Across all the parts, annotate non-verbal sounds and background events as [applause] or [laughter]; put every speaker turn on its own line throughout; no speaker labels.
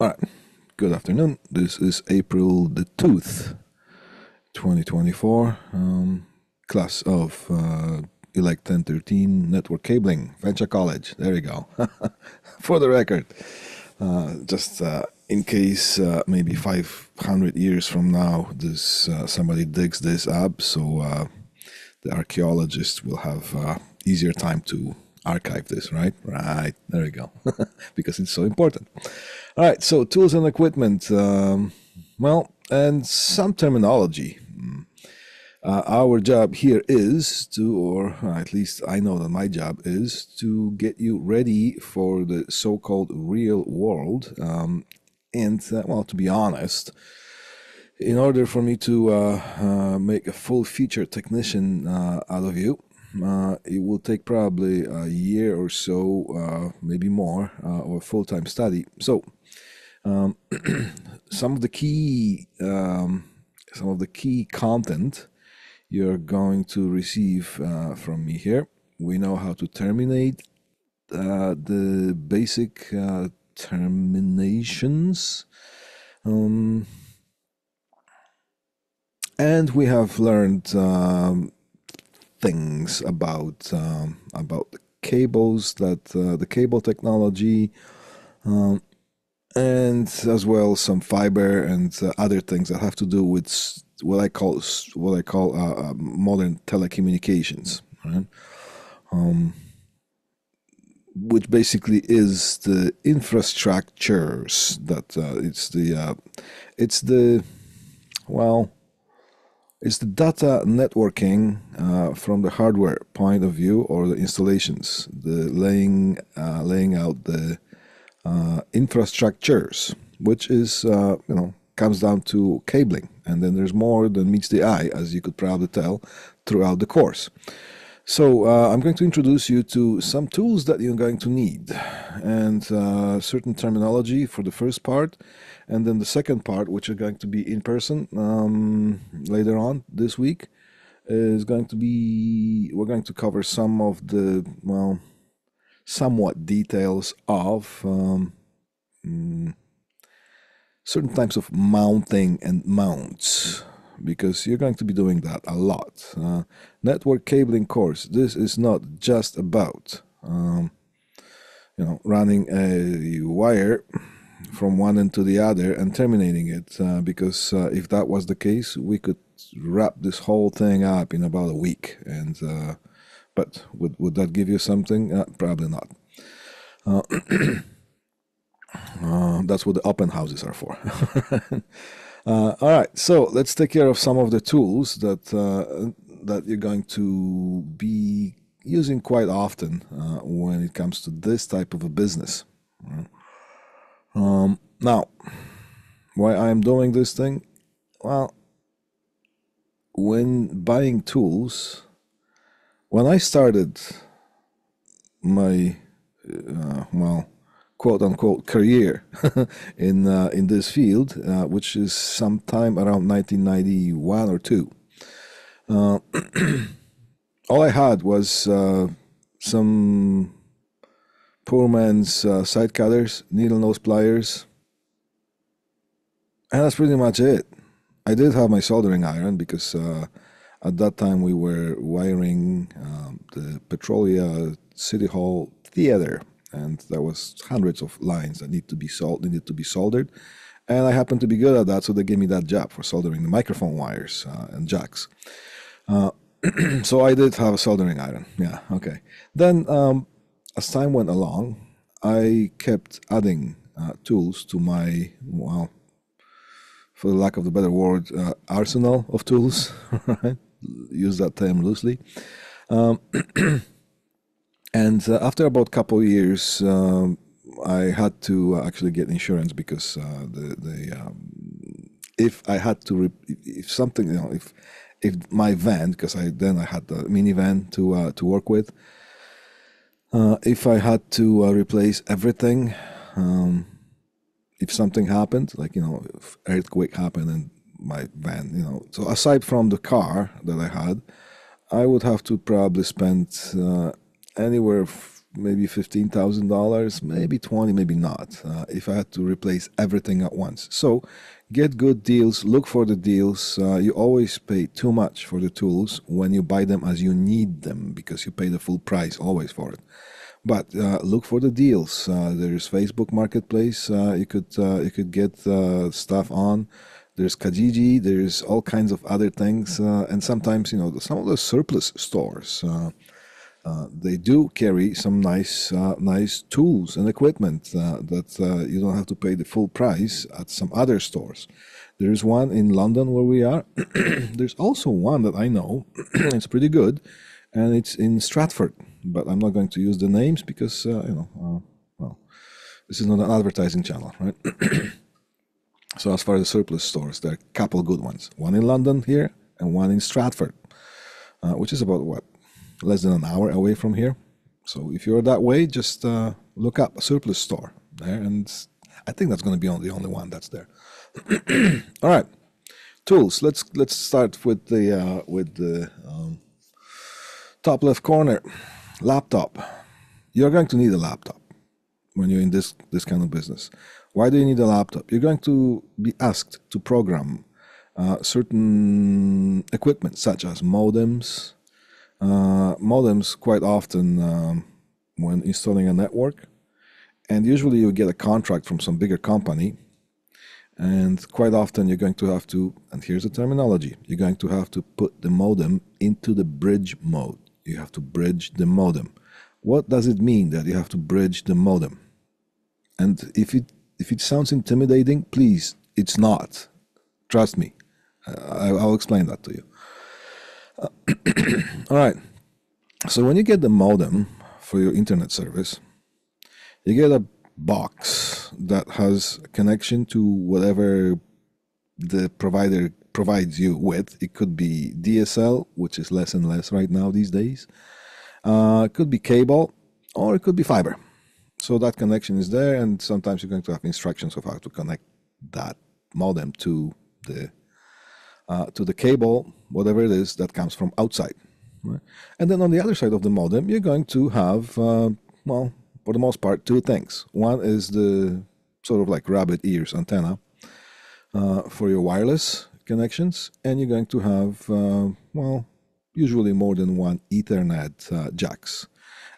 All right. Good afternoon. This is April the 2th, 2024. Um, class of uh, Elect 1013 Network Cabling, Fanshawe College. There you go. [laughs] For the record, uh, just uh, in case uh, maybe 500 years from now, this uh, somebody digs this up, so uh, the archaeologists will have easier time to archive this, right? Right, there we go, [laughs] because it's so important. All right, so tools and equipment, um, well, and some terminology. Mm. Uh, our job here is to, or at least I know that my job is to get you ready for the so called real world. Um, and, uh, well, to be honest, in order for me to uh, uh, make a full feature technician uh, out of you, uh, it will take probably a year or so, maybe more, or full time study. So, um, [clears throat] some of the key, um, some of the key content you're going to receive uh, from me here. We know how to terminate uh, the basic uh, terminations. Um, and we have learned um, things about um, about the cables that uh, the cable technology um, and as well some fiber and uh, other things that have to do with what I call what I call uh, uh, modern telecommunications, right? Um, which basically is the infrastructures that uh, it's the uh, it's the well it's the data networking uh, from the hardware point of view or the installations the laying laying out the uh, infrastructures which is uh, you know comes down to cabling and then there's more than meets the eye as you could probably tell throughout the course so uh, I'm going to introduce you to some tools that you're going to need and uh, certain terminology for the first part. And then the second part, which is going to be in person um, later on this week, is going to be, we're going to cover some of the, well, somewhat details of um, mm, certain types of mounting and mounts because you're going to be doing that a lot. Uh, network cabling course. This is not just about um, you know running a wire from one end to the other and terminating it. Uh, because uh, if that was the case, we could wrap this whole thing up in about a week. And uh, but would would that give you something? Uh, probably not. Uh, [clears throat] uh, that's what the open houses are for. [laughs] Uh, all right, so let's take care of some of the tools that uh, that you're going to be using quite often uh, when it comes to this type of a business. Um, now, why I'm doing this thing? Well, when buying tools, when I started my uh, well quote unquote career [laughs] in uh, in this field, uh, which is sometime around 1991 or two. Uh, [clears throat] all I had was uh, some poor man's uh, side cutters, needle nose pliers, and that's pretty much it. I did have my soldering iron because uh, at that time we were wiring um, the Petrolia City Hall Theater and there was hundreds of lines that need to be sol- needed to be soldered. And i happened to be good at that so they gave me that job for soldering the microphone wires uh, and jacks. Uh, [clears throat] so i did have a soldering iron. Yeah okay. Then um, as time went along i kept adding uh, tools to my well for the lack of a better word uh, arsenal of tools [laughs] right use that term loosely um, [clears throat] and uh, after about a couple years, um, I had to uh, actually get insurance because uh, the the um, if I had to re- if something you know if if my van because I then I had the minivan to uh, to work with. Uh, if I had to uh, replace everything, um, if something happened, like you know, if earthquake happened and my van, you know, so aside from the car that I had, I would have to probably spend uh, anywhere f- maybe fifteen thousand dollars, maybe twenty, maybe not. Uh, if I had to replace everything at once, so get good deals. Look for the deals. Uh, you always pay too much for the tools when you buy them as you need them because you pay the full price always for it. But uh, look for the deals. Uh, there's Facebook Marketplace. Uh, you could you could get stuff on there's Kijiji, there's all kinds of other things, uh, and sometimes you know some of the surplus stores uh, uh, they do carry some nice uh, nice tools and equipment uh, that uh, you don't have to pay the full price at some other stores. There's one in London where we are. [clears throat] there's also one that I know. [clears throat] it's pretty good, and it's in Stratford. But I'm not going to use the names because you know, well, this is not an advertising channel, right? [clears throat] So as far as the surplus stores, there are a couple good ones. One in London here and one in Stratford, uh, which is about what less than an hour away from here. So if you're that way, just uh, look up a surplus store there, and I think that's going to be the only one that's there. [clears throat] All right, tools. Let's let's start with the uh, with the um, top left corner. Laptop. You're going to need a laptop when you're in this this kind of business. Why do you need a laptop? You're going to be asked to program uh, certain equipment, such as modems. Uh, modems, quite often, um, when installing a network, and usually you get a contract from some bigger company. And quite often, you're going to have to, and here's the terminology you're going to have to put the modem into the bridge mode. You have to bridge the modem. What does it mean that you have to bridge the modem? And if it if it sounds intimidating, please, it's not. Trust me. I, will explain that to you. Uh, [clears throat] all right. So when you get the modem for your internet service, you get a box that has a connection to whatever the provider provides you with. It could be DSL, which is less and less right now these days. Uh, it could be cable, or it could be fiber. So that connection is there, and sometimes you're going to have instructions of how to connect that modem to the uh, to the cable, whatever it is that comes from outside. Right? And then on the other side of the modem, you're going to have, uh, well, for the most part, two things. One is the sort of like rabbit ears antenna uh, for your wireless connections, and you're going to have, uh, well, usually more than one Ethernet uh, jacks.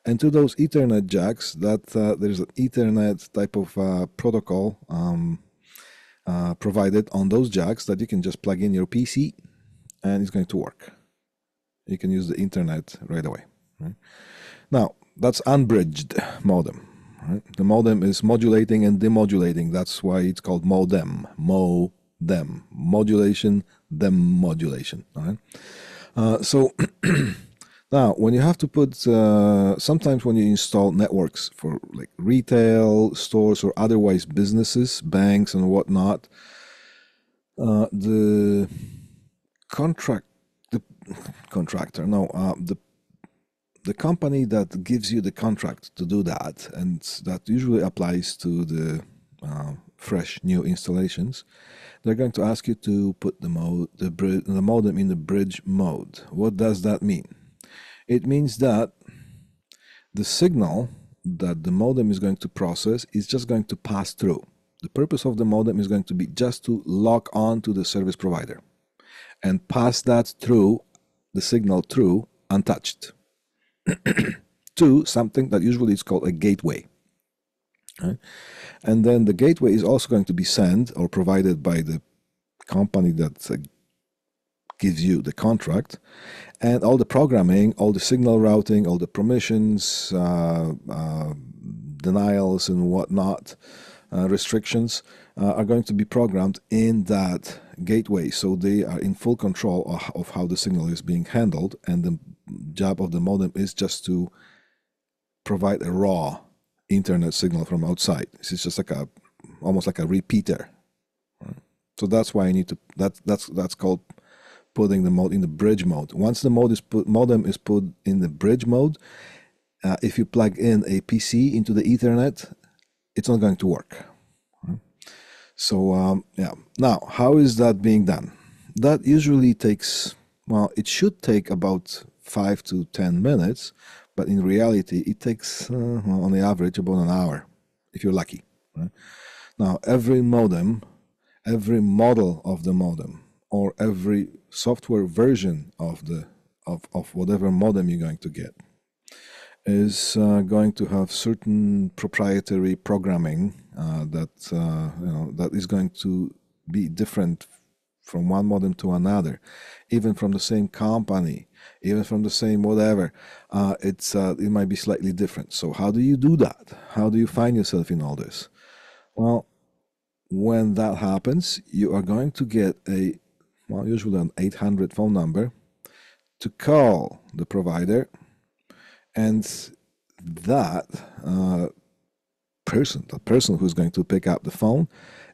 And to those Ethernet jacks, that uh, there's an Ethernet type of uh, protocol um, uh, provided on those jacks that you can just plug in your PC and it's going to work. You can use the internet right away. Right? Now, that's unbridged modem. Right? The modem is modulating and demodulating. That's why it's called modem. Modem. Modulation, demodulation. All right? Uh, so [clears throat] Now, when you have to put, uh, sometimes when you install networks for like retail stores or otherwise businesses, banks and whatnot, uh, the contract, the contractor, no, uh, the the company that gives you the contract to do that, and that usually applies to the uh, fresh new installations, they're going to ask you to put the mode the, the modem in the bridge mode. What does that mean? It means that the signal that the modem is going to process is just going to pass through. The purpose of the modem is going to be just to lock on to the service provider and pass that through the signal through untouched [clears throat] to something that usually is called a gateway. And then the gateway is also going to be sent or provided by the company that uh, gives you the contract and all the programming, all the signal routing, all the permissions, uh, uh, denials, and whatnot, uh, restrictions uh, are going to be programmed in that gateway. So they are in full control of, of, how the signal is being handled. And the job of the modem is just to provide a raw internet signal from outside. This is just like a almost like a repeater. Right? So that's why I need to that that's that's called putting the mode in the bridge mode. Once the mode is put, modem is put in the bridge mode, uh, if you plug in a PC into the Ethernet, it's not going to work. So um, yeah, now how is that being done? That usually takes well, it should take about five to ten minutes, but in reality, it takes uh, on the average about an hour if you're lucky. Right? Now, every modem, every model of the modem, or every software version of the of, of whatever modem you're going to get is uh, going to have certain proprietary programming uh, that uh, you know that is going to be different from one modem to another, even from the same company, even from the same whatever. Uh, it's uh, it might be slightly different. So how do you do that? How do you find yourself in all this? Well, when that happens, you are going to get a well, usually an 800 phone number to call the provider and that uh, person, the person who's going to pick up the phone,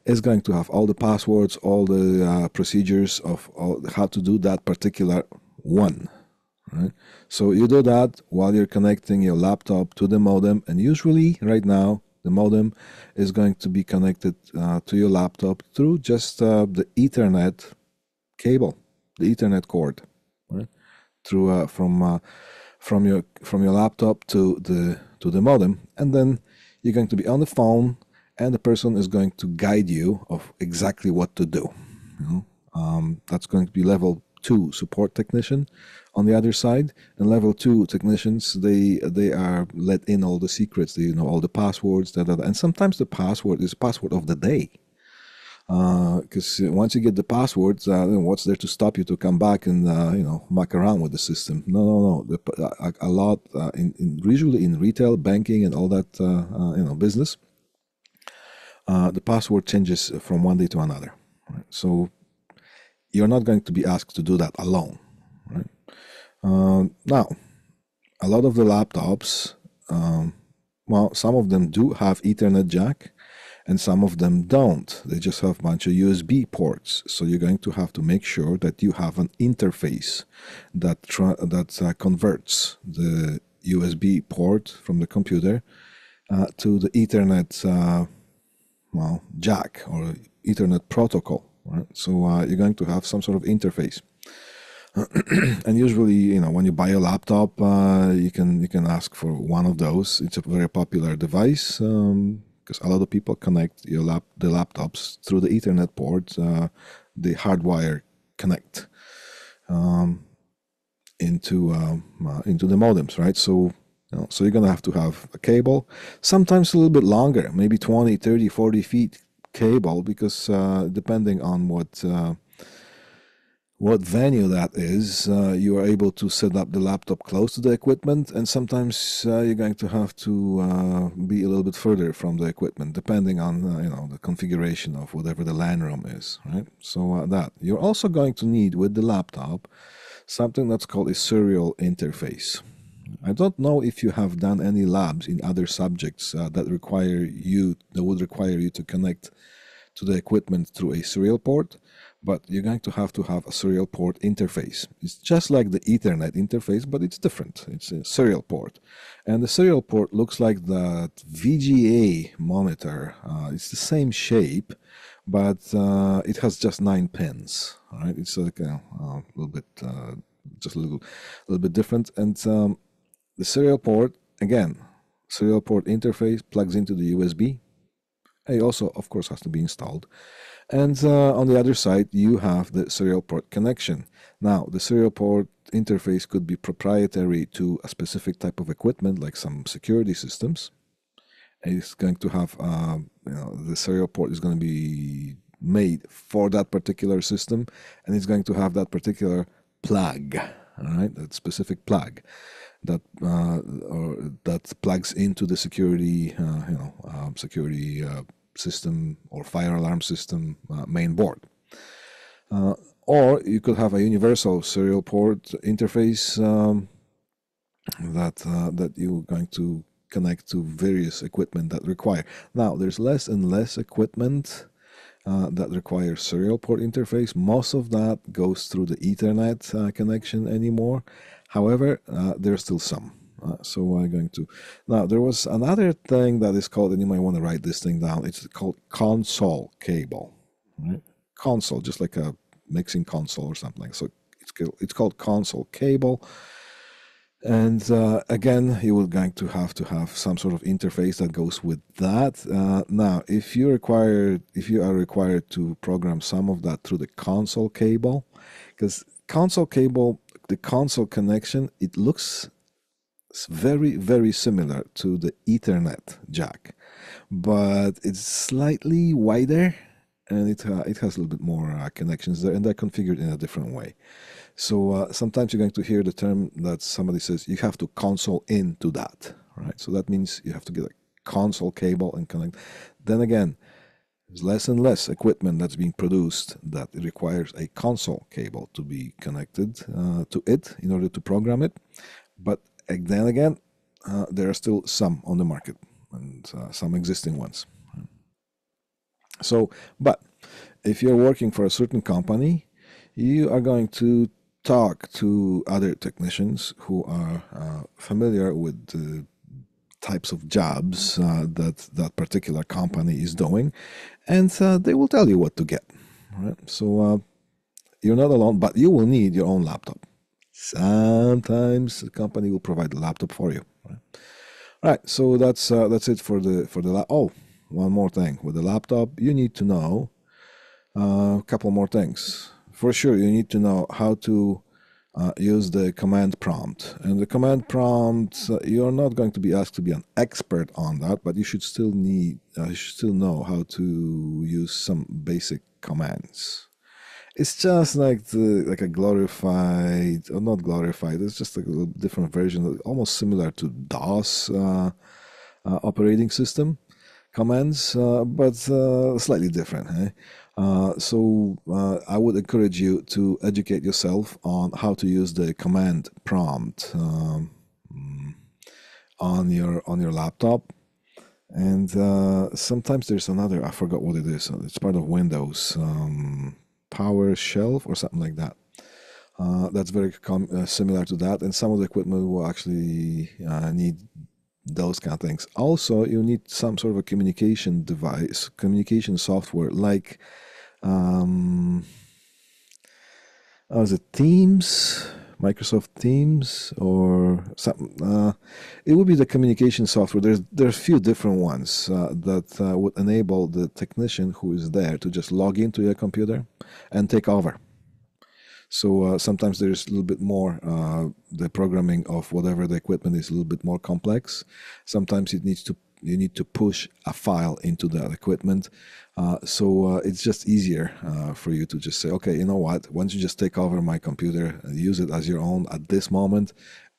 is going to have all the passwords, all the uh, procedures of all, how to do that particular one. Right? So you do that while you're connecting your laptop to the modem, and usually, right now, the modem is going to be connected uh, to your laptop through just uh, the Ethernet cable, the Ethernet cord, right? through uh, from uh, from your from your laptop to the to the modem, and then you're going to be on the phone, and the person is going to guide you of exactly what to do. You know? um, that's going to be level two support technician on the other side and level two technicians they they are let in all the secrets they you know all the passwords da, da, da. and sometimes the password is password of the day because uh, once you get the passwords, uh, what's there to stop you to come back and uh, you know muck around with the system? No, no, no. The, uh, a, lot uh, in, in, usually in retail, banking, and all that uh, you know business. the password changes from one day to another, right? so you're not going to be asked to do that alone. Right? now, a lot of the laptops, um, well, some of them do have Ethernet jack and some of them don't. They just have a bunch of USB ports. So you're going to have to make sure that you have an interface that that uh, converts the USB port from the computer uh, to the Ethernet uh, well jack or Ethernet protocol. Right? So uh, you're going to have some sort of interface. [clears throat] and usually, you know, when you buy a laptop, uh, you can you can ask for one of those. It's a very popular device. Um, because a lot of people connect your lap the laptops through the Ethernet port, uh, the hardwire connect um, into um, uh, into the modems, right? So you know, so you're gonna have to have a cable, sometimes a little bit longer, maybe 20, 30, 40 feet cable, because uh, depending on what uh, what venue that is, uh, you are able to set up the laptop close to the equipment, and sometimes uh, you're going to have to uh, be a little bit further from the equipment, depending on uh, you know the configuration of whatever the LAN room is. Right. So uh, that you're also going to need with the laptop something that's called a serial interface. I don't know if you have done any labs in other subjects uh, that require you that would require you to connect to the equipment through a serial port but you're going to have to have a serial port interface. It's just like the Ethernet interface, but it's different. It's a serial port. And the serial port looks like that VGA monitor. Uh, it's the same shape, but uh, it has just nine pins. All right, it's like a, a little bit, uh, just a little, little bit different. And um, the serial port, again, serial port interface plugs into the USB. It also, of course, has to be installed. And uh, on the other side, you have the serial port connection. Now, the serial port interface could be proprietary to a specific type of equipment, like some security systems. It's going to have, uh, you know, the serial port is going to be made for that particular system, and it's going to have that particular plug, all right, that specific plug that uh, or that plugs into the security, uh, you know, um, security uh, system or fire alarm system uh, main board. Uh, or you could have a universal serial port interface um, that uh, that you're going to connect to various equipment that require. Now, there's less and less equipment uh, that require serial port interface. Most of that goes through the Ethernet uh, connection anymore. However, uh, there's still some. Uh, so I'm going to? Now there was another thing that is called and you might want to write this thing down. It's called console cable right? Console just like a mixing console or something. So it's it's called console cable. And uh, again, you are going to have to have some sort of interface that goes with that. Uh, now, if you require, if you are required to program some of that through the console cable, because console cable, the console connection, it looks very, very similar to the Ethernet jack, but it's slightly wider and it, uh, it has a little bit more uh, connections there and they're configured in a different way. So uh, sometimes you're going to hear the term that somebody says you have to console into that, right? So that means you have to get a console cable and connect. Then again, there's less and less equipment that's being produced that requires a console cable to be connected uh, to it in order to program it. But then again, uh, there are still some on the market and uh, some existing ones. So, but if you're working for a certain company, you are going to talk to other technicians who are uh, familiar with the types of jobs uh, that that particular company is doing, and uh, they will tell you what to get. Right? So uh, you're not alone, but you will need your own laptop. Sometimes the company will provide the laptop for you. Right? All right, so that's uh, that's it for the for the la- oh one more thing with the laptop you need to know uh, a couple more things for sure you need to know how to uh, use the command prompt and the command prompt uh, you're not going to be asked to be an expert on that but you should still need uh, you should still know how to use some basic commands it's just like the like a glorified or not glorified it's just like a different version almost similar to dos uh, uh, operating system commands, uh, but uh, slightly different. Uh, so uh, I would encourage you to educate yourself on how to use the command prompt um, on your on your laptop. And sometimes there's another. I forgot what it is. It's part of Windows, um, PowerShell or something like that. Uh, that's very com- similar to that, and some of the equipment will actually need those kind of things. Also, you need some sort of a communication device, communication software like, um, was it Teams, Microsoft Teams, or something? Uh, it would be the communication software. There's there are a few different ones uh, that uh, would enable the technician who is there to just log into your computer and take over. So uh, sometimes there's a little bit more, uh, the programming of whatever the equipment is a little bit more complex. Sometimes it needs to you need to push a file into that equipment. Uh, so uh, it's just easier uh, for you to just say, okay, you know what? Once you just take over my computer and use it as your own at this moment,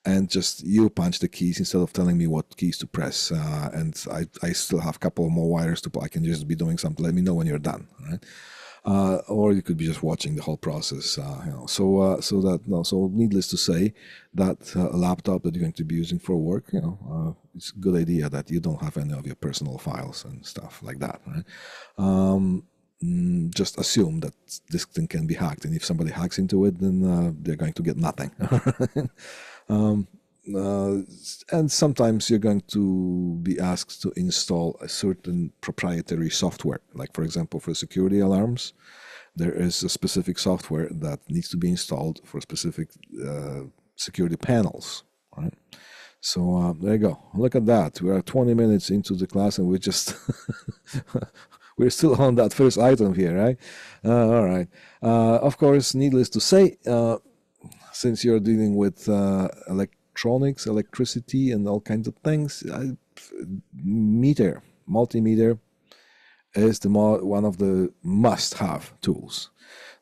and just you punch the keys instead of telling me what keys to press. Uh, and I, I still have a couple more wires to. Pull I can just be doing something. Let me know when you're done. Right? Uh, or you could be just watching the whole process. Uh, you know, so uh, so that no, so needless to say, that uh, laptop that you're going to be using for work, you know, uh, it's a good idea that you don't have any of your personal files and stuff like that. Right? Um, mm, just assume that this thing can be hacked, and if somebody hacks into it, then uh, they're going to get nothing. [laughs] um, uh, and sometimes you're going to be asked to install a certain proprietary software. Like for example for security alarms there is a specific software that needs to be installed for specific uh, security panels right? So uh, there you go. Look at that. We are 20 minutes into the class and we just [laughs] we're still on that first item here right? Uh, all right. Uh, of course needless to say uh, since you're dealing with like electronics, electricity, and all kinds of things. I, meter, multimeter is the one of the must-have tools.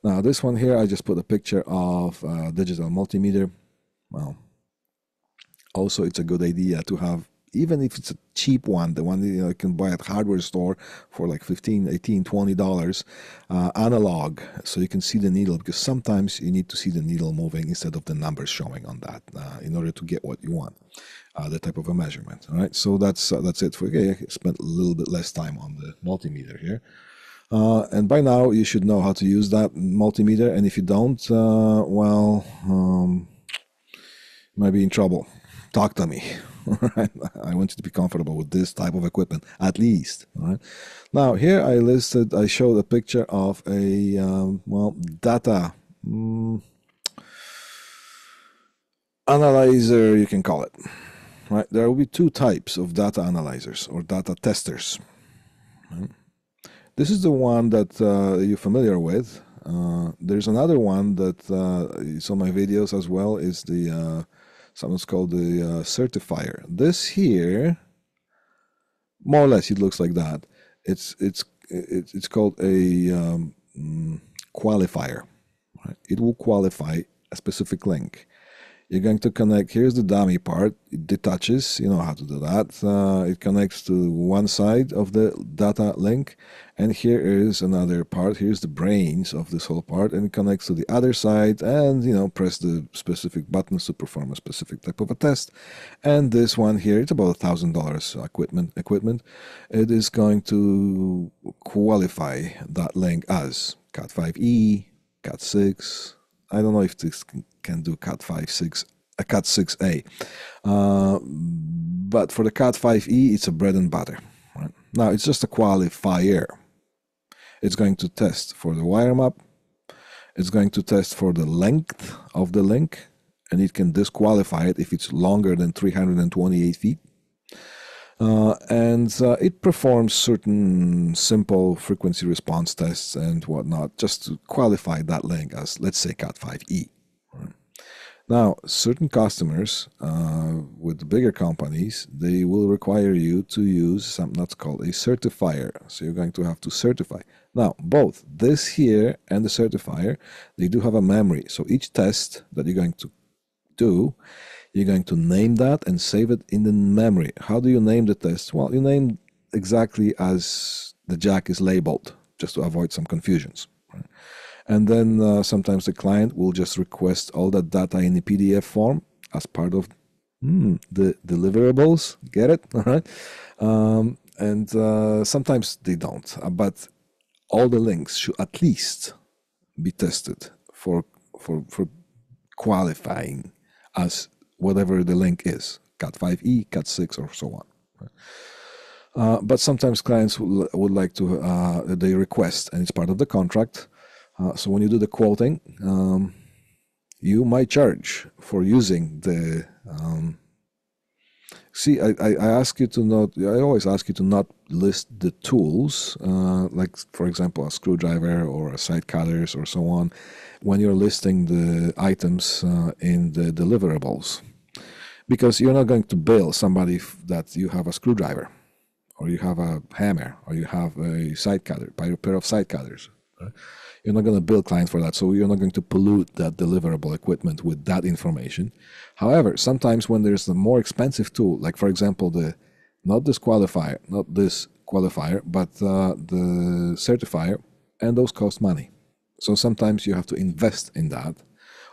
Now, this one here, I just put a picture of a digital multimeter. Well, also, it's a good idea to have even if it's a cheap one, the one you, know, you can buy at hardware store for like 15, 18, 20 dollars, uh, analog, so you can see the needle because sometimes you need to see the needle moving instead of the numbers showing on that uh, in order to get what you want, uh, the type of a measurement. All right, so that's uh, that's it for okay. I spent a little bit less time on the multimeter here. Uh, and by now you should know how to use that multimeter. And if you don't, uh, well, um, you might be in trouble. Talk to me. [laughs] I want you to be comfortable with this type of equipment, at least. Right? Now, here I listed, I showed a picture of a, um, well, data. Mm, analyzer, you can call it. Right? There will be two types of data analyzers or data testers. Right? This is the one that uh, you're familiar with. Uh, there's another one that uh, is my videos as well. Is the uh, something's called the uh, certifier. This here, more or less, it looks like that. It's it's it's, it's called a um, mm, qualifier. Right? It will qualify a specific link. You're going to connect, here's the dummy part, it detaches, you know how to do that. Uh, it connects to one side of the data link, and here is another part, here's the brains of this whole part, and it connects to the other side, and you know, press the specific buttons to perform a specific type of a test. And this one here, it's about a thousand dollars equipment equipment. It is going to qualify that link as Cat5e, Cat6. I don't know if this can do Cat 5, 6, a Cat 6a. Uh, but for the Cat 5e, it's a bread and butter. Right? Now, it's just a qualifier. It's going to test for the wire map. It's going to test for the length of the link, and it can disqualify it if it's longer than 328 feet. Uh, and uh, it performs certain simple frequency response tests and whatnot just to qualify that link as, let's say, Cat5e. Now, certain customers uh, with the bigger companies, they will require you to use something that's called a certifier. So you're going to have to certify. Now, both this here and the certifier, they do have a memory. So each test that you're going to do, you're going to name that and save it in the memory. How do you name the test? Well, you name exactly as the jack is labeled, just to avoid some confusions. Right? And then uh, sometimes the client will just request all that data in a PDF form as part of mm, the deliverables. Get it? [laughs] All right. Um, and uh, sometimes they don't. Uh, but all the links should at least be tested for for for qualifying as whatever the link is, Cat5e, Cat6, or so on. Uh, but sometimes clients would, would like to, uh, they request, and it's part of the contract, uh, so when you do the quoting, um, you might charge for using the. Um, see, I, I, ask you to not. I always ask you to not list the tools, uh, like for example a screwdriver or a side cutters or so on, when you're listing the items uh, in the deliverables, because you're not going to bill somebody that you have a screwdriver, or you have a hammer, or you have a side cutter, a pair of side cutters. Right? You're not going to build clients for that. So you're not going to pollute that deliverable equipment with that information. However, sometimes when there's a more expensive tool, like for example, the not this qualifier, not this qualifier, but uh, the certifier, and those cost money. So sometimes you have to invest in that,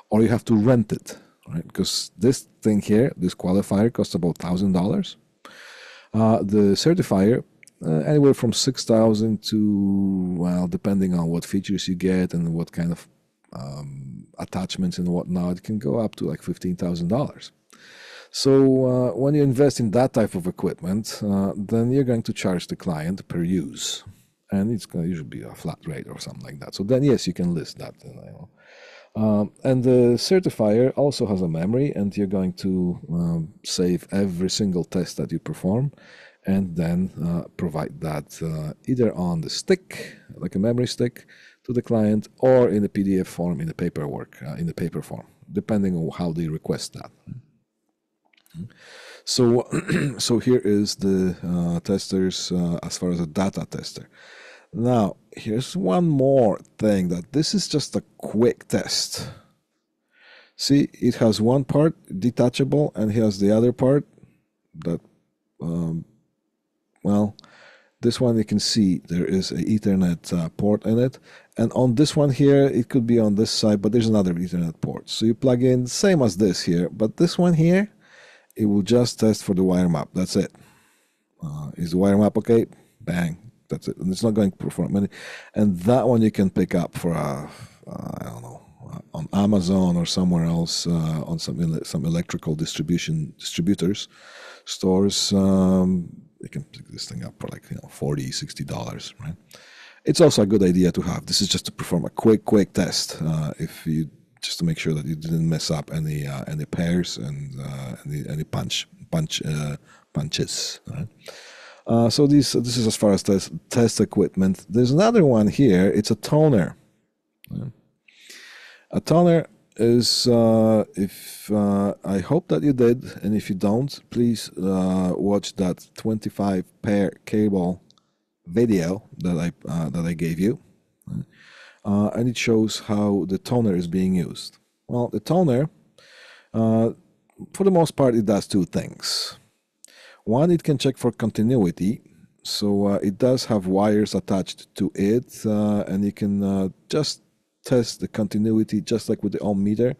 or you have to rent it, right? Because this thing here, this qualifier, costs about thousand dollars. Uh, the certifier uh, anywhere from 6000 to well depending on what features you get and what kind of um, attachments and whatnot it can go up to like $15000 so uh, when you invest in that type of equipment uh, then you're going to charge the client per use. And it's going to usually be a flat rate or something like that. So then yes you can list that you know. Um, and the certifier also has a memory, and you're going to um, save every single test that you perform and then uh, provide that uh, either on the stick, like a memory stick, to the client, or in a PDF form, in the paperwork, uh, in the paper form, depending on how they request that. So, [clears throat] so here is the uh, testers uh, as far as a data tester. Now, here's one more thing that this is just a quick test. See, it has one part detachable, and here's the other part that um, well, this one you can see there is a Ethernet uh, port in it. And on this one here, it could be on this side, but there's another Ethernet port. So you plug in, the same as this here, but this one here, it will just test for the wire map. That's it. Uh, is the wire map okay? Bang. That's it. And it's not going to perform any. And that one you can pick up for, uh, uh I don't know, uh, on Amazon or somewhere else uh, on some some electrical distribution distributors stores. Um, they can pick this thing up for like you know 40 60 dollars right it's also a good idea to have this is just to perform a quick quick test uh, if you just to make sure that you didn't mess up any uh, any pairs and uh, any any punch punch uh, punches. Right? Uh, so this this is as far as test, test equipment. There's another one here. It's a toner. A toner is uh, if uh, I hope that you did, and if you don't, please uh, watch that 25 pair cable video that I uh, that I gave you, uh, and it shows how the toner is being used. Well, the toner, uh, for the most part, it does two things. One, it can check for continuity. So it does have wires attached to it, and you can just test the continuity just like with the ohm meter.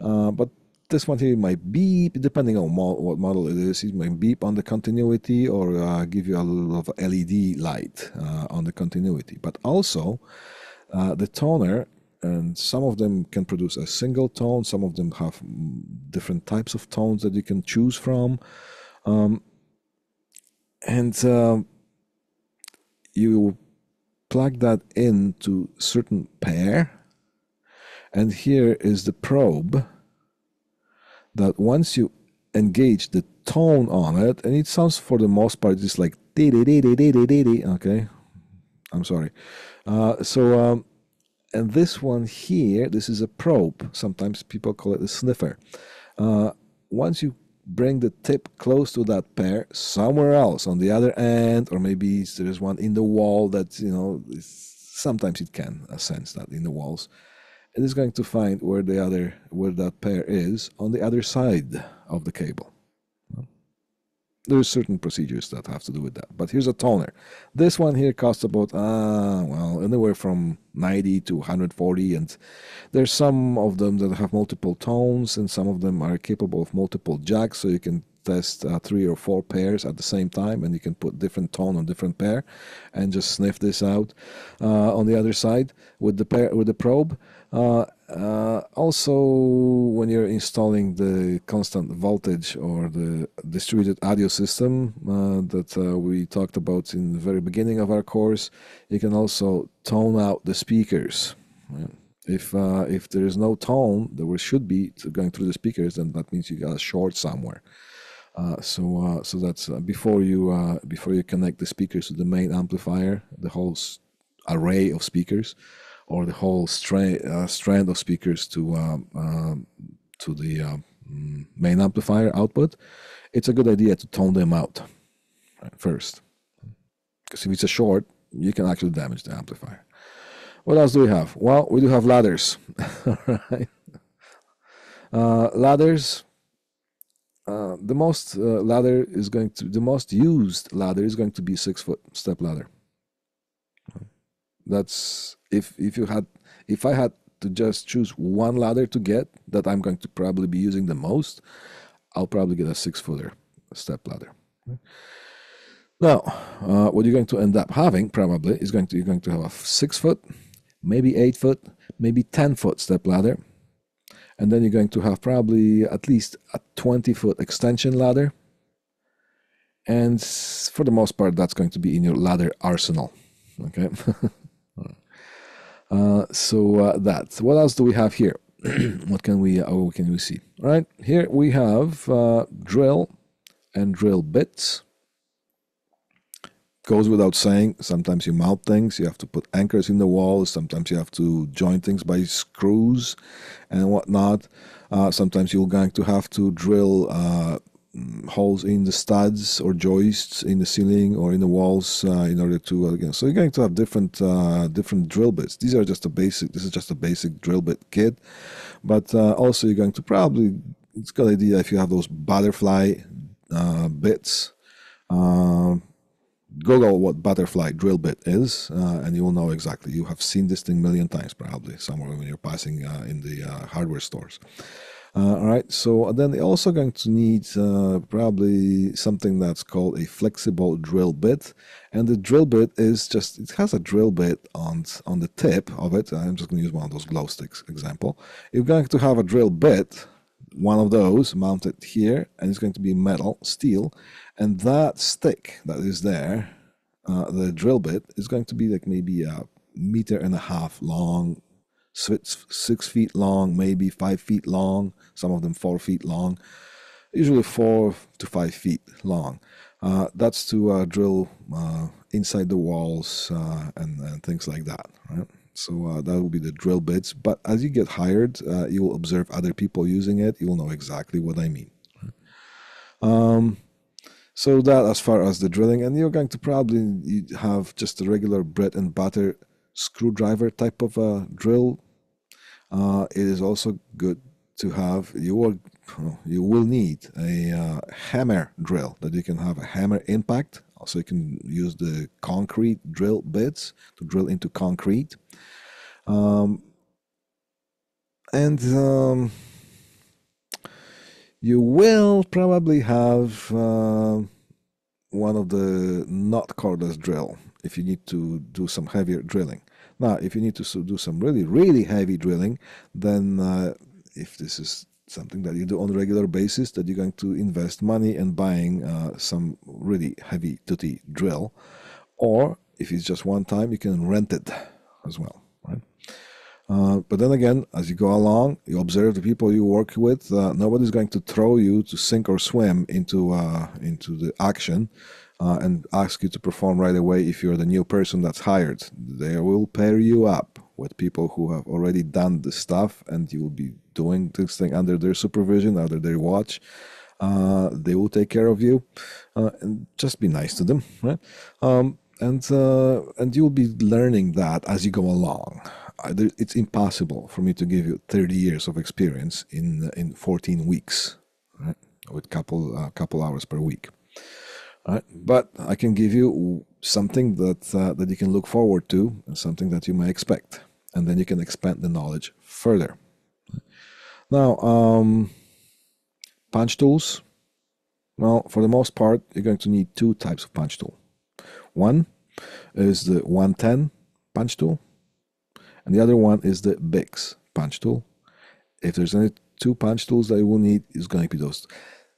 Uh, but this one here might beep, depending on mo what model it is. It might beep on the continuity or uh, give you a little of LED light uh, on the continuity. But also, the toner and some of them can produce a single tone some of them have different types of tones that you can choose from um, and uh, you plug that into certain pair and here is the probe that once you engage the tone on it and it sounds for the most part just like okay? I'm sorry. Uh, so um, and this one here this is a probe. Sometimes people call it a sniffer. Uh, once you bring the tip close to that pair somewhere else on the other end or maybe there's one in the wall that you know sometimes it can sense that in the walls it is going to find where the other where that pair is on the other side of the cable. There's certain procedures that have to do with that but here's a toner. This one here costs about uh well anywhere from 90 to 140 and there's some of them that have multiple tones and some of them are capable of multiple jacks so you can test uh, three or four pairs at the same time and you can put different tone on different pair and just sniff this out uh, on the other side with the pair with the probe uh, uh, also, when you're installing the constant voltage or the distributed audio system uh, that uh, we talked about in the very beginning of our course, you can also tone out the speakers. If uh, if there is no tone, there should be going through the speakers, then that means you got a short somewhere. Uh, so uh, so that's before you before you connect the speakers to the main amplifier, the whole array of speakers or the whole strand, uh, strand of speakers to um, um, to the uh, main amplifier output, it's a good idea to tone them out first. Because if it's a short, you can actually damage the amplifier. What else do we have? Well, we do have ladders. [laughs] Uh, ladders. Uh, the most uh, ladder is going to the most used ladder is going to be six foot step ladder. That's if if you had if I had to just choose one ladder to get that I'm going to probably be using the most, I'll probably get a six footer step ladder. Now, uh, what you're going to end up having probably is going to you're going to have a six foot, maybe eight foot, maybe ten foot step ladder, and then you're going to have probably at least a twenty foot extension ladder. And for the most part, that's going to be in your ladder arsenal. Okay. [laughs] Uh, so uh, that's what else do we have here? [clears throat] what can we what can we see? All right, here we have uh, drill and drill bits. Goes without saying. Sometimes you mount things. You have to put anchors in the walls. Sometimes you have to join things by screws and whatnot. Uh, sometimes you're going to have to drill uh, holes in the studs or joists in the ceiling or in the walls uh, in order to uh, again so you're going to have different uh, different drill bits these are just a basic this is just a basic drill bit kit but uh, also you're going to probably it's a good idea if you have those butterfly uh, bits uh, google what butterfly drill bit is and you will know exactly you have seen this thing million times probably somewhere when you're passing in the hardware stores uh, all right, so then they're also going to need uh, probably something that's called a flexible drill bit. And the drill bit is just, it has a drill bit on, on the tip of it. I'm just going to use one of those glow sticks example. You're going to have a drill bit, one of those mounted here, and it's going to be metal, steel. And that stick that is there, uh, the drill bit, is going to be like maybe a meter and a half long six, six feet long, maybe five feet long, some of them four feet long, usually four to five feet long. Uh, that's to uh, drill uh, inside the walls uh, and, and, things like that. Right? So uh, that will be the drill bits. But as you get hired, you will observe other people using it. You will know exactly what I mean. Um, so that as far as the drilling, and you're going to probably have just a regular bread and butter screwdriver type of a drill. it is also good to have your you will need a uh, hammer drill that you can have a hammer impact. Also, you can use the concrete drill bits to drill into concrete. Um, and um, you will probably have uh, one of the not cordless drill if you need to do some heavier drilling. Now, if you need to do some really, really heavy drilling, then uh, if this is something that you do on a regular basis, that you're going to invest money in buying uh, some really heavy duty drill. Or if it's just one time, you can rent it as well? Uh, but then again, as you go along, you observe the people you work with. Uh, nobody's going to throw you to sink or swim into uh, into the action uh, and ask you to perform right away if you're the new person that's hired. They will pair you up with people who have already done the stuff, and you will be doing this thing under their supervision, under their watch. Uh, they will take care of you, and just be nice to them, right? Um, and uh, and you will be learning that as you go along. It's impossible for me to give you 30 years of experience in in 14 weeks, right? With couple uh, couple hours per week. Right? But I can give you something that uh, that you can look forward to, and something that you may expect, and then you can expand the knowledge further. Now, um, punch tools. Well, for the most part, you're going to need two types of punch tool. One is the 110 punch tool, and the other one is the Bix punch tool. If there's any two punch tools that you will need, it's going to be those.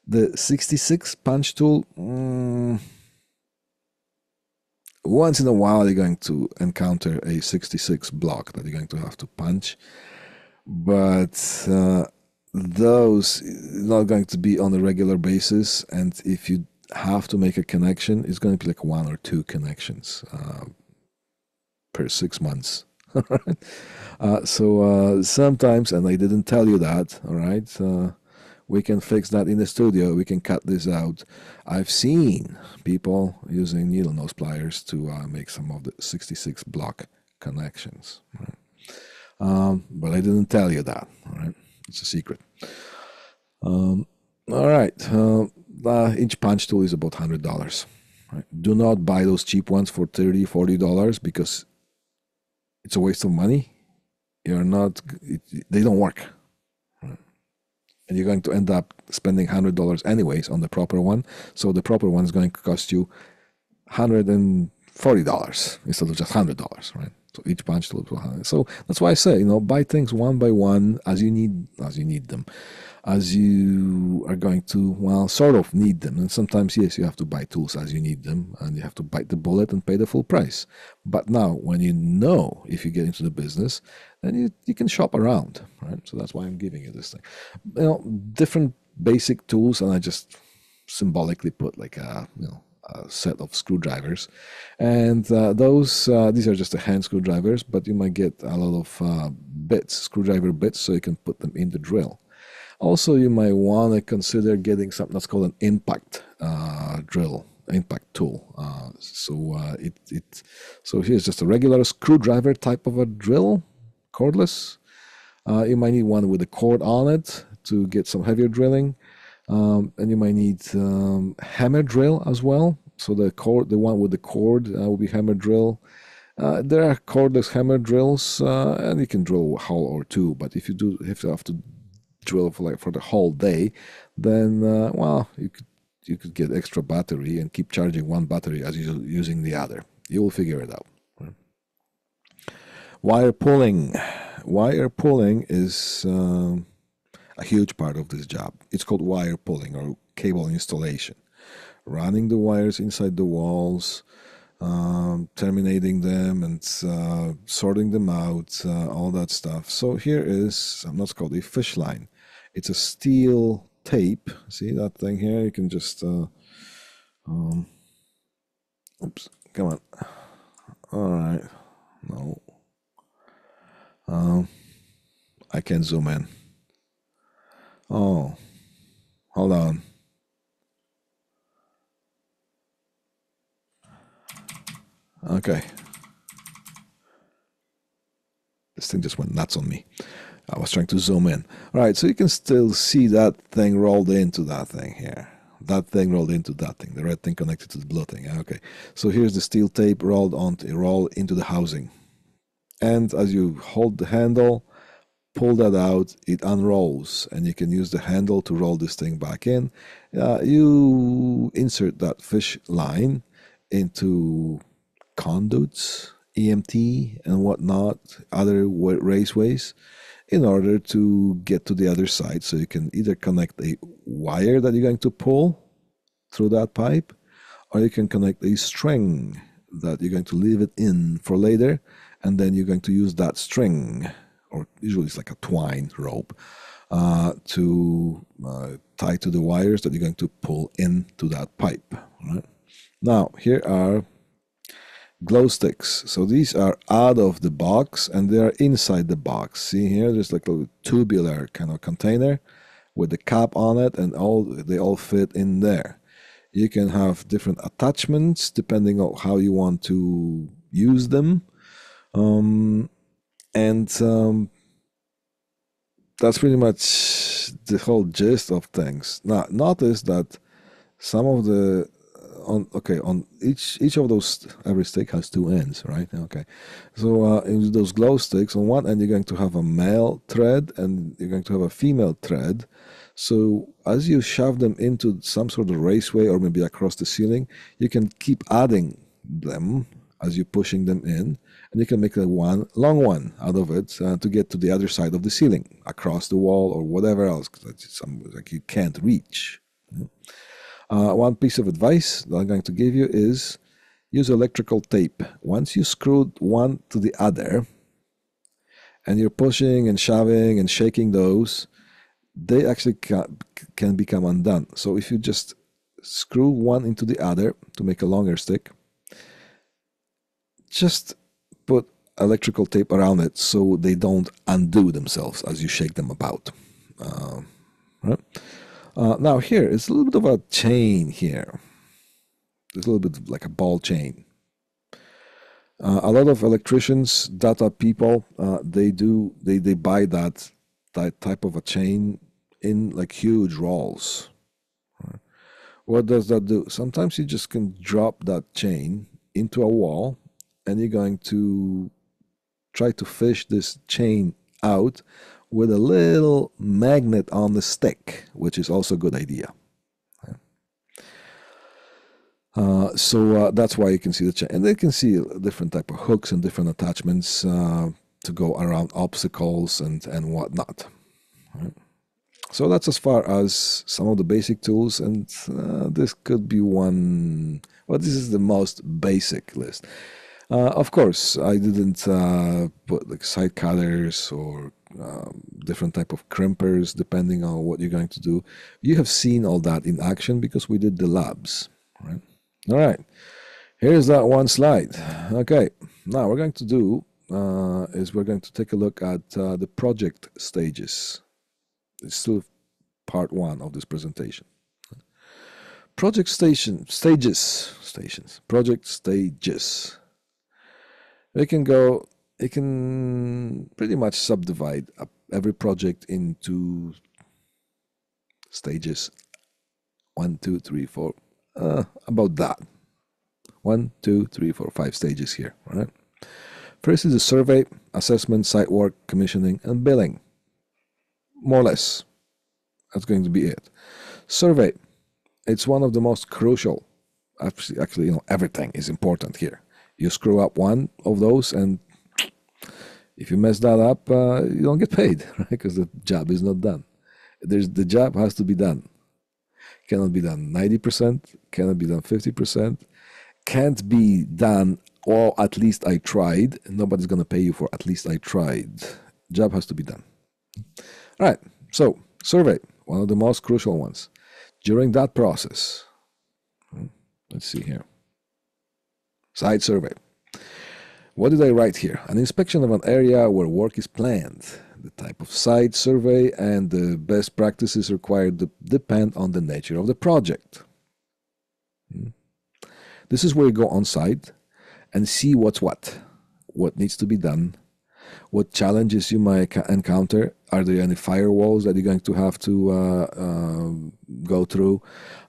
The 66 punch tool, mm, once in a while you're going to encounter a 66 block that you're going to have to punch but uh, those not going to be on a regular basis and if you have to make a connection it's going to be like one or two connections uh, per six months [laughs] uh, so uh, sometimes and i didn't tell you that all right uh, we can fix that in the studio we can cut this out i've seen people using needle nose pliers to uh, make some of the 66 block connections right? Um, but I didn't tell you that. All right, it's a secret. Um, all right, uh, the inch punch tool is about hundred dollars. Right? Do not buy those cheap ones for $30, 40 dollars because it's a waste of money. You're not; it, they don't work, right? and you're going to end up spending hundred dollars anyways on the proper one. So the proper one is going to cost you hundred and forty dollars instead of just hundred dollars, right? So each punch will. So that's why I say, you know, buy things one by one as you need as you need them, as you are going to well sort of need them. And sometimes yes, you have to buy tools as you need them, and you have to bite the bullet and pay the full price. But now, when you know if you get into the business, then you you can shop around, right? So that's why I'm giving you this thing. You know, different basic tools, and I just symbolically put like a you know a set of screwdrivers, and uh, those uh, these are just the hand screwdrivers, but you might get a lot of uh, bits, screwdriver bits, so you can put them in the drill. Also, you might want to consider getting something that's called an impact uh, drill, impact tool. Uh, so uh, it it so here's just a regular screwdriver type of a drill, cordless. you might need one with a cord on it to get some heavier drilling. Um, and you might need um, hammer drill as well. So the cord, the one with the cord, uh, will be hammer drill. Uh, there are cordless hammer drills, uh, and you can drill a hole or two. But if you do if you have to drill for like for the whole day, then uh, well, you could you could get extra battery and keep charging one battery as you're using the other. You will figure it out. Wire pulling, wire pulling is um, a huge part of this job. It's called wire pulling or cable installation. Running the wires inside the walls, um, terminating them and uh, sorting them out, uh, all that stuff. So here is, I'm not called a fish line. It's a steel tape. See that thing here? You can just, uh, um, oops, come on. All right. No. Um, I can't zoom in. Oh, hold on. Okay. This thing just went nuts on me. I was trying to zoom in. All right, so you can still see that thing rolled into that thing here. That thing rolled into that thing, the red thing connected to the blue thing. Okay, so here's the steel tape rolled onto roll into the housing, and as you hold the handle, pull that out, it unrolls, and you can use the handle to roll this thing back in. Uh, you insert that fish line into conduits, EMT, and whatnot, other raceways, in order to get to the other side. So you can either connect a wire that you're going to pull through that pipe, or you can connect a string that you're going to leave it in for later, and then you're going to use that string, or usually it's like a twine rope, uh, to uh, tie to the wires that you're going to pull into that pipe. Right? Now, here are glow sticks. So these are out of the box and they are inside the box. See here, there's like a tubular kind of container with the cap on it and all they all fit in there. You can have different attachments depending on how you want to use them. Um, and um, that's pretty much the whole gist of things. Now, notice that some of the on okay on each each of those every stick has two ends right? Okay. So uh, in those glow sticks on one end you're going to have a male thread and you're going to have a female thread. So as you shove them into some sort of raceway or maybe across the ceiling you can keep adding them as you're pushing them in and you can make a one long one out of it uh, to get to the other side of the ceiling across the wall or whatever else because some like you can't reach uh, one piece of advice that I'm going to give you is use electrical tape. Once you screw one to the other, and you're pushing and shoving and shaking those, they actually can, can become undone. So if you just screw one into the other to make a longer stick, just put electrical tape around it so they don't undo themselves as you shake them about. Uh, right? Uh, now here, it's a little bit of a chain here. It's a little bit like a ball chain. Uh, a lot of electricians, data people, uh, they do they they buy that that type of a chain in like huge rolls. What does that do? Sometimes you just can drop that chain into a wall, and you're going to try to fish this chain out with a little magnet on the stick, which is also a good idea. Uh, so uh, that's why you can see the chain, and they can see different type of hooks and different attachments uh, to go around obstacles and and whatnot. Right? So that's as far as some of the basic tools, and uh, this could be one. Well, this is the most basic list. Uh, of course, I didn't uh, put like side cutters or um, different type of crimpers depending on what you're going to do. You have seen all that in action because we did the labs, right? All right, here's that one slide. Okay, now we're going to do uh, is we're going to take a look at uh, the project stages. It's still part one of this presentation. Project station stages stations project stages. We can go it can pretty much subdivide every project into stages. One two three four uh, about that. One two three four five stages here right? First is the survey assessment site work commissioning and billing. More or less. That's going to be it. Survey. It's one of the most crucial. Actually, actually you know everything is important here. You screw up one of those and if you mess that up, uh, you don't get paid, [laughs] right? Because the job is not done. There's the job has to be done. Cannot be done 90%, cannot be done 50%, can't be done or at least I tried. Nobody's going to pay you for at least I tried. Job has to be done. All right. So, survey, one of the most crucial ones. During that process, hmm, let's see here. Site survey. What did I write here? An inspection of an area where work is planned. The type of site survey and the best practices required depend on the nature of the project. Hmm. This is where you go on site and see what's what, what needs to be done, what challenges you might encounter. Are there any firewalls that you're going to have to uh, uh, go through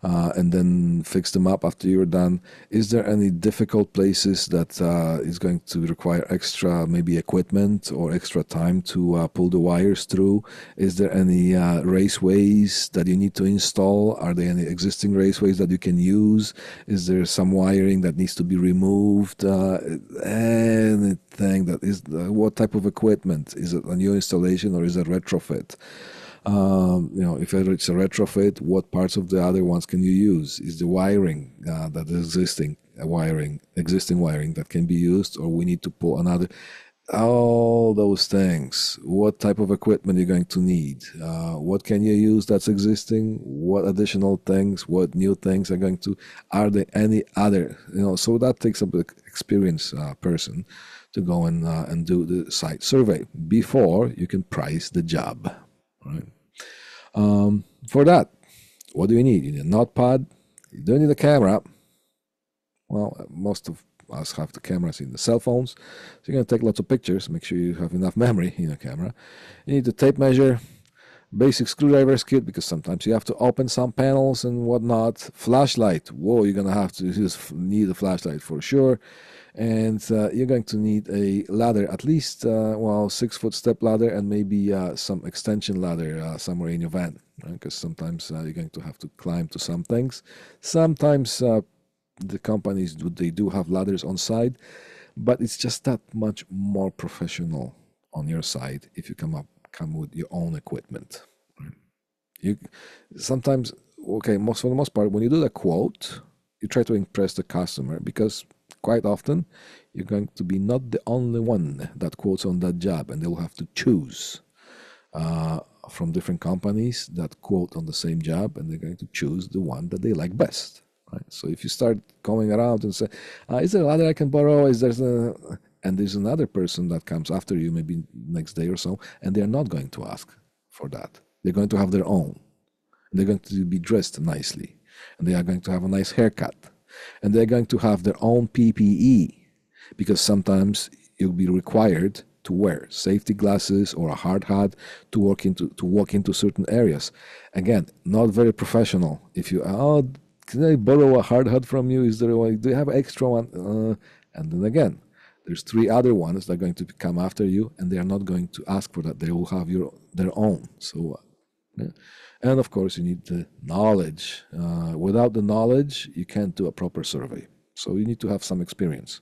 uh, and then fix them up after you're done? Is there any difficult places that uh, is going to require extra, maybe equipment or extra time to uh, pull the wires through? Is there any uh, raceways that you need to install? Are there any existing raceways that you can use? Is there some wiring that needs to be removed? anything that is, what type of equipment? Is it a new installation or is it retrofit? Um, you know, if it's a retrofit, what parts of the other ones can you use? Is the wiring uh, that is existing wiring existing wiring that can be used, or we need to pull another? All those things. What type of equipment you're going to need? Uh, what can you use that's existing? What additional things? What new things are going to? Are there any other? You know, so that takes a big experienced uh, person to go and uh, and do the site survey before you can price the job. Right. Um, for that, what do you need? You need a notepad. You don't need a camera. Well, most of us have the cameras in the cell phones. So you're going to take lots of pictures. Make sure you have enough memory in your camera. You need the tape measure, basic screwdriver kit because sometimes you have to open some panels and whatnot. Flashlight. Whoa, you're going to have to just need a flashlight for sure and uh, you're going to need a ladder at least uh, well six foot step ladder and maybe uh, some extension ladder uh, somewhere in your van because right? sometimes uh, you're going to have to climb to some things sometimes uh, the companies do they do have ladders on site but it's just that much more professional on your side if you come up come with your own equipment you sometimes okay most for the most part when you do the quote you try to impress the customer because quite often you're going to be not the only one that quotes on that job and they'll have to choose uh, from different companies that quote on the same job and they're going to choose the one that they like best right? So if you start going around and say uh, is there a ladder i can borrow? Is there a and there's another person that comes after you maybe next day or so and they're not going to ask for that. They're going to have their own. They're going to be dressed nicely. And they are going to have a nice haircut and they're going to have their own PPE because sometimes you'll be required to wear safety glasses or a hard hat to walk into to walk into certain areas. Again, not very professional. If you oh, can I borrow a hard hat from you? Is there a way? Do you have an extra one? Uh, and then again, there's three other ones that are going to come after you, and they are not going to ask for that. They will have your their own. So. Yeah. And of course, you need the knowledge. Uh, without the knowledge, you can't do a proper survey. So you need to have some experience.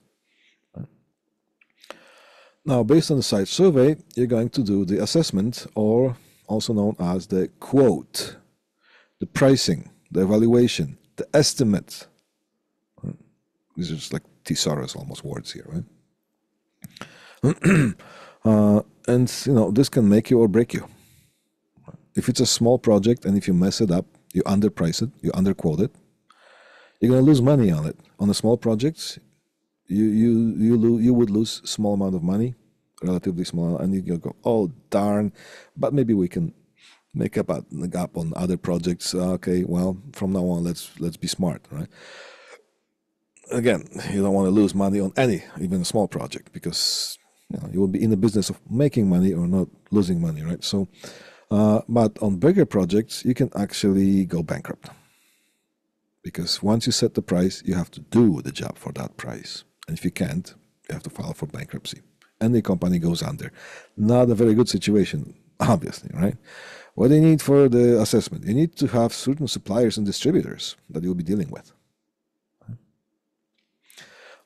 Now, based on the site survey, you're going to do the assessment, or also known as the quote, the pricing, the evaluation, the estimate. These are just like thesaurus, almost words here, right? [clears throat] uh, and you know this can make you or break you. If it's a small project and if you mess it up, you underprice it, you underquote it, you're going to lose money on it. On the small projects, you you you lo- you would lose small amount of money, relatively small, and you go, oh darn, but maybe we can make up the gap on other projects. Ah, okay, well from now on, let's let's be smart, right? Again, you don't want to lose money on any, even a small project, because you, know, you will be in the business of making money or not losing money, right? So uh, but on bigger projects, you can actually go bankrupt. Because once you set the price, you have to do the job for that price. And if you can't, you have to file for bankruptcy. And the company goes under. Not a very good situation, [laughs] obviously, right? What do you need for the assessment? You need to have certain suppliers and distributors that you'll be dealing with.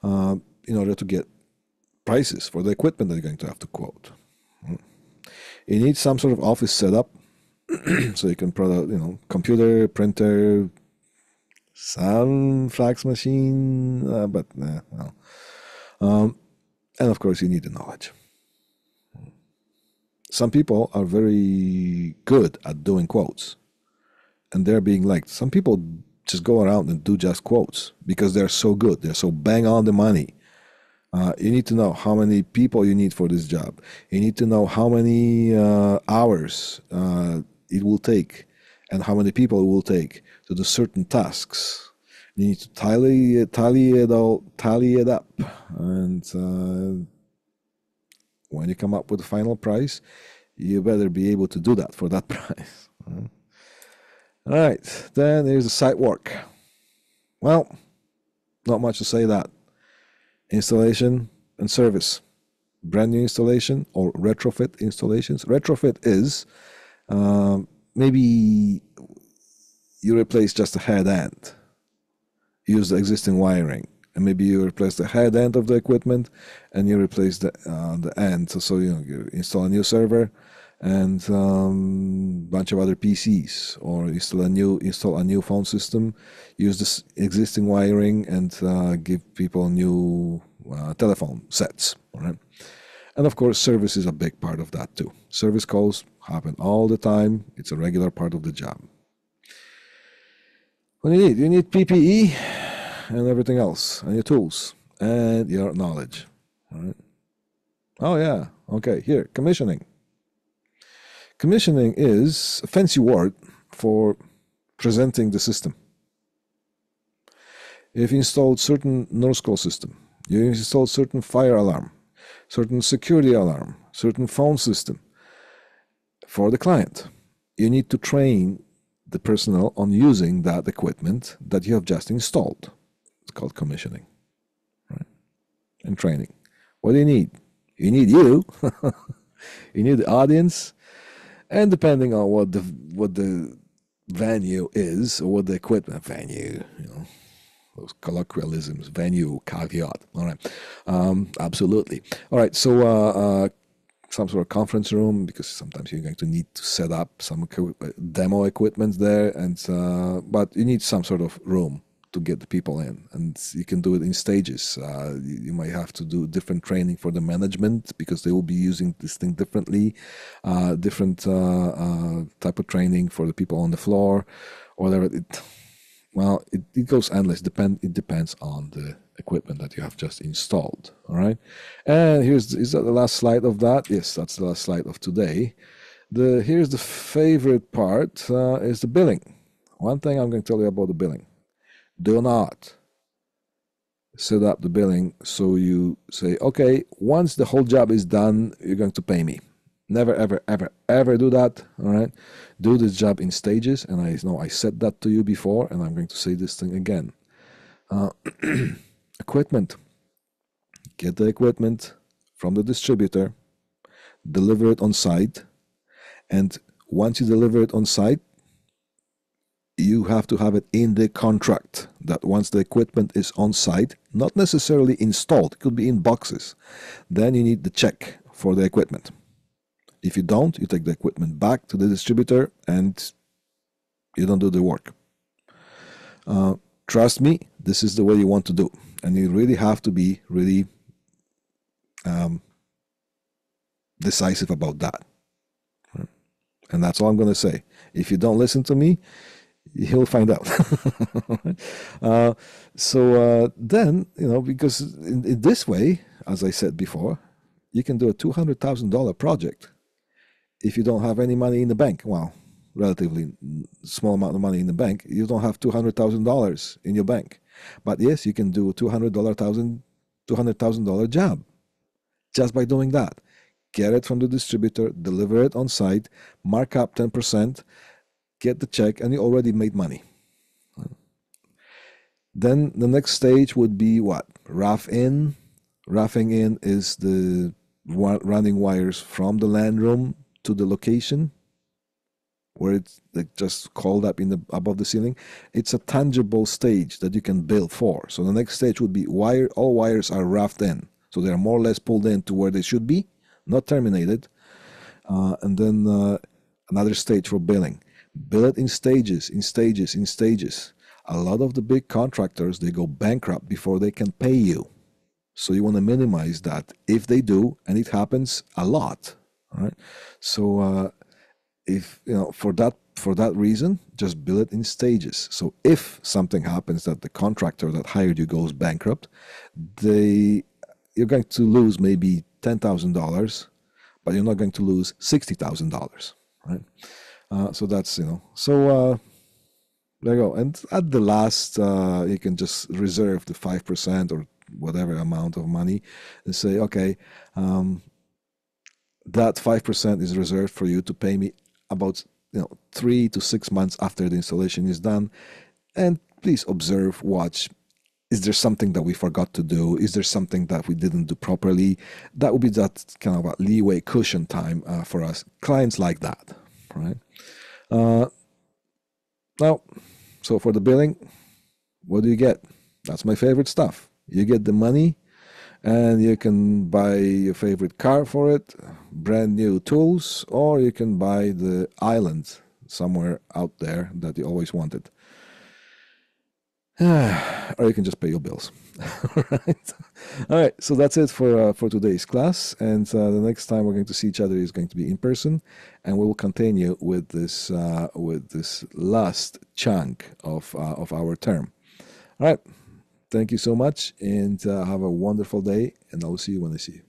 Uh, in order to get prices for the equipment that you're going to have to quote. You need some sort of office setup [clears throat] so you can a you know computer, printer, some fax machine, uh, but well. Um, and of course, you need the knowledge. Some people are very good at doing quotes, and they're being liked. Some people just go around and do just quotes because they're so good. They're so bang on the money. Uh, you need to know how many people you need for this job. You need to know how many uh, hours uh, it will take and how many people it will take to do certain tasks. You need to tally, tally it all, tally it up, and uh, when you come up with the final price, you better be able to do that for that [laughs] price. All right, then there's the site work. Well, not much to say that. Installation and service. Brand new installation or retrofit installations. Retrofit is um, maybe you replace just the head end, use the existing wiring, and maybe you replace the head end of the equipment and you replace the uh, the end. So, so you know you install a new server and um, bunch of other PCs, or install a new install a new phone system, use this existing wiring, and uh, give people new uh, telephone sets. Right? And of course, service is a big part of that too. Service calls happen all the time. It's a regular part of the job. What do you need? You need PPE and everything else, and your tools and your knowledge. Right? Oh yeah. Okay. Here, commissioning. Commissioning is a fancy word for presenting the system. If you installed certain nurse call system, you installed certain fire alarm, certain security alarm, certain phone system for the client, you need to train the personnel on using that equipment that you have just installed. It's called commissioning, right? And training. What do you need? You need you. [laughs] you need the audience and depending on what the what the venue is or what the equipment venue, you know, those colloquialisms, venue, caveat. All right, um, absolutely. All right, so uh, uh, some sort of conference room because sometimes you're going to need to set up some demo equipment there, and uh, but you need some sort of room to get the people in, and you can do it in stages. Uh, you, might have to do different training for the management because they will be using this thing differently, uh, different uh, uh type of training for the people on the floor, or whatever. It, well, it, it goes endless. Depend it depends on the equipment that you have just installed. All right, and here's is that the last slide of that? Yes, that's the last slide of today. The here's the favorite part uh, is the billing. One thing I'm going to tell you about the billing do not set up the billing so you say, okay, once the whole job is done, you're going to pay me. Never, ever, ever, ever do that. All right. Do this job in stages. And I know I said that to you before, and I'm going to say this thing again. Uh, [clears throat] equipment. Get the equipment from the distributor, deliver it on site, and once you deliver it on site, you have to have it in the contract that once the equipment is on site, not necessarily installed, it could be in boxes, then you need the check for the equipment. If you don't, you take the equipment back to the distributor and you don't do the work. Uh, trust me, this is the way you want to do. And you really have to be really um, decisive about that. And that's all I'm going to say. If you don't listen to me, he'll find out. [laughs] uh, so uh, then, you know, because in, in, this way, as I said before, you can do a two hundred thousand dollar project if you don't have any money in the bank. Well, relatively small amount of money in the bank. You don't have two hundred thousand dollars in your bank, but yes, you can do a two hundred dollar thousand two hundred thousand dollar job just by doing that. Get it from the distributor, deliver it on site, mark up ten percent get the check, and you already made money. Then the next stage would be what? Rough in. Roughing in is the running wires from the LAN room to the location where it's like just called up in the above the ceiling. It's a tangible stage that you can build for. So the next stage would be wire. All wires are roughed in, so they are more or less pulled in to where they should be, not terminated. Uh, and then uh, another stage for billing build it in stages, in stages, in stages. a lot of the big contractors they go bankrupt before they can pay you. So you want to minimize that if they do, and it happens a lot. All right. So uh, if you know for that for that reason, just bill it in stages. So if something happens that the contractor that hired you goes bankrupt, they you're going to lose maybe ten thousand dollars, but you're not going to lose sixty thousand dollars, right? Uh, so that's you know so. Uh, there you go. And at the last, uh, you can just reserve the 5% or whatever amount of money and say, okay, um, that 5% is reserved for you to pay me about you know three to six months after the installation is done and please observe watch is there something that we forgot to do is there something that we didn't do properly that would be that kind of a leeway cushion time uh, for us clients like that right uh, now so for the billing what do you get that's my favorite stuff you get the money and you can buy your favorite car for it, brand new tools, or you can buy the island somewhere out there that you always wanted. [sighs] or you can just pay your bills. All [laughs] right. All right. So that's it for uh, for today's class, and uh, the next time we're going to see each other is going to be in person, and we will continue with this uh, with this last chunk of uh, of our term. All right. Thank you so much and uh, have a wonderful day. And I'll see you when I see you.